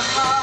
heart.